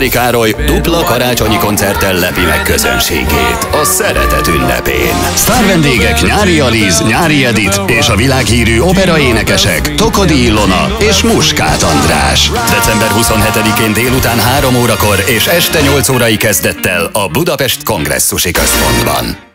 Molnári Károly dupla karácsonyi koncerttel lepi meg közönségét a szeretet ünnepén. Sztár vendégek Nyári Aliz, Nyári Edit és a világhírű operaénekesek Tokodi Ilona és Muskát András. December 27-én délután 3 órakor és este 8 órai kezdettel a Budapest Kongresszusi Központban.